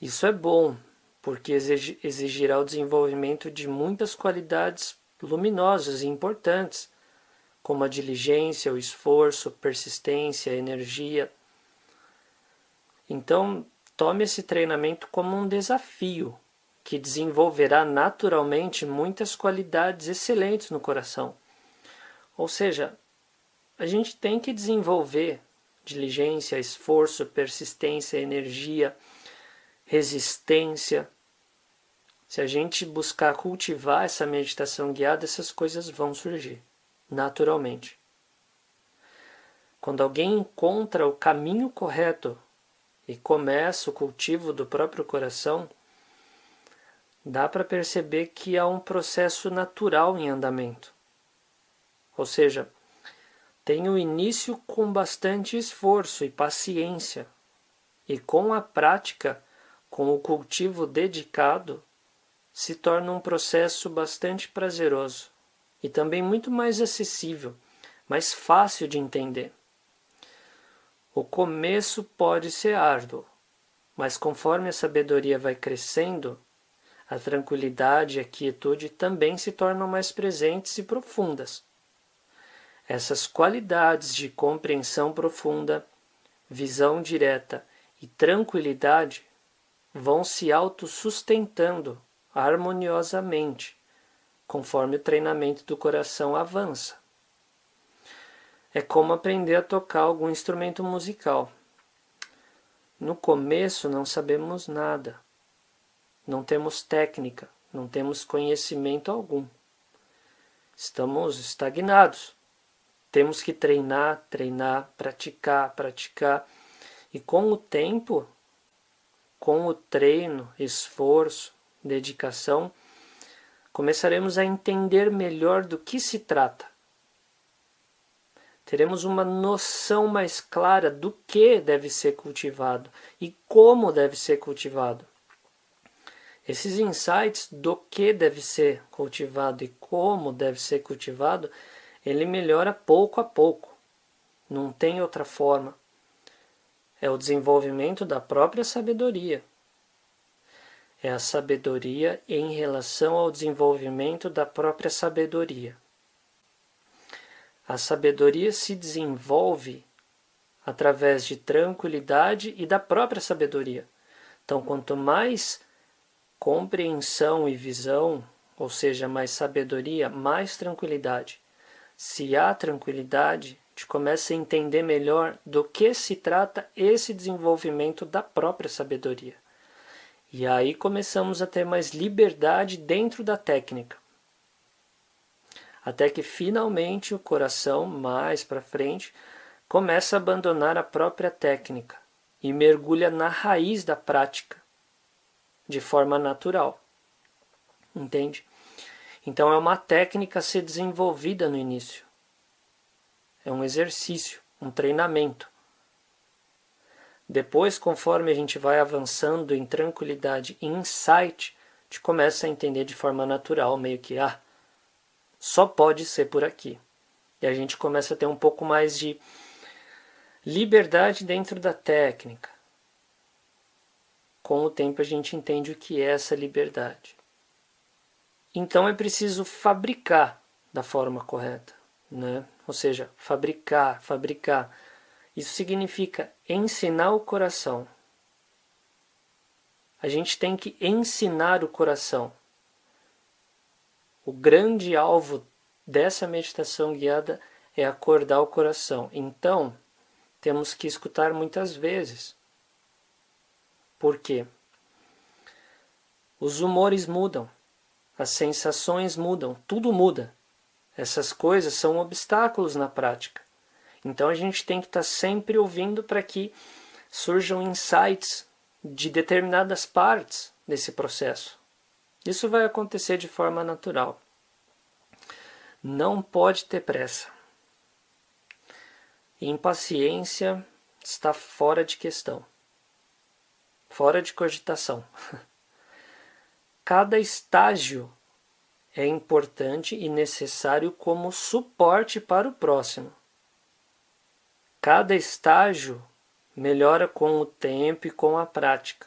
Isso é bom, porque exigirá o desenvolvimento de muitas qualidades luminosas e importantes, como a diligência, o esforço, persistência, energia. Então, tome esse treinamento como um desafio que desenvolverá naturalmente muitas qualidades excelentes no coração. Ou seja, a gente tem que desenvolver diligência, esforço, persistência, energia, resistência. Se a gente buscar cultivar essa meditação guiada, essas coisas vão surgir naturalmente. Quando alguém encontra o caminho correto e começa o cultivo do próprio coração, dá para perceber que há um processo natural em andamento. Ou seja, tem o início com bastante esforço e paciência, e com a prática, com o cultivo dedicado, se torna um processo bastante prazeroso e também muito mais acessível, mais fácil de entender. O começo pode ser árduo, mas conforme a sabedoria vai crescendo, a tranquilidade e a quietude também se tornam mais presentes e profundas. Essas qualidades de compreensão profunda, visão direta e tranquilidade vão se autossustentando harmoniosamente conforme o treinamento do coração avança. É como aprender a tocar algum instrumento musical. No começo não sabemos nada, não temos técnica, não temos conhecimento algum. Estamos estagnados. Temos que treinar, treinar, praticar, praticar. E com o tempo, com o treino, esforço, dedicação, começaremos a entender melhor do que se trata. Teremos uma noção mais clara do que deve ser cultivado e como deve ser cultivado. Esses insights do que deve ser cultivado e como deve ser cultivado, ele melhora pouco a pouco. Não tem outra forma. É o desenvolvimento da própria sabedoria é a sabedoria em relação ao desenvolvimento da própria sabedoria. A sabedoria se desenvolve através de tranquilidade e da própria sabedoria. Então, quanto mais compreensão e visão, ou seja, mais sabedoria, mais tranquilidade. Se há tranquilidade, gente começa a entender melhor do que se trata esse desenvolvimento da própria sabedoria. E aí começamos a ter mais liberdade dentro da técnica. Até que finalmente o coração, mais para frente, começa a abandonar a própria técnica e mergulha na raiz da prática, de forma natural. Entende? Então é uma técnica a ser desenvolvida no início. É um exercício, um treinamento. Depois, conforme a gente vai avançando em tranquilidade e insight, a gente começa a entender de forma natural, meio que, ah, só pode ser por aqui. E a gente começa a ter um pouco mais de liberdade dentro da técnica. Com o tempo a gente entende o que é essa liberdade. Então é preciso fabricar da forma correta, né? Ou seja, fabricar, fabricar isso significa ensinar o coração. A gente tem que ensinar o coração. O grande alvo dessa meditação guiada é acordar o coração. Então, temos que escutar muitas vezes. Por quê? Os humores mudam, as sensações mudam, tudo muda. Essas coisas são obstáculos na prática. Então a gente tem que estar tá sempre ouvindo para que surjam insights de determinadas partes desse processo. Isso vai acontecer de forma natural. Não pode ter pressa. Impaciência está fora de questão, fora de cogitação. Cada estágio é importante e necessário como suporte para o próximo. Cada estágio melhora com o tempo e com a prática.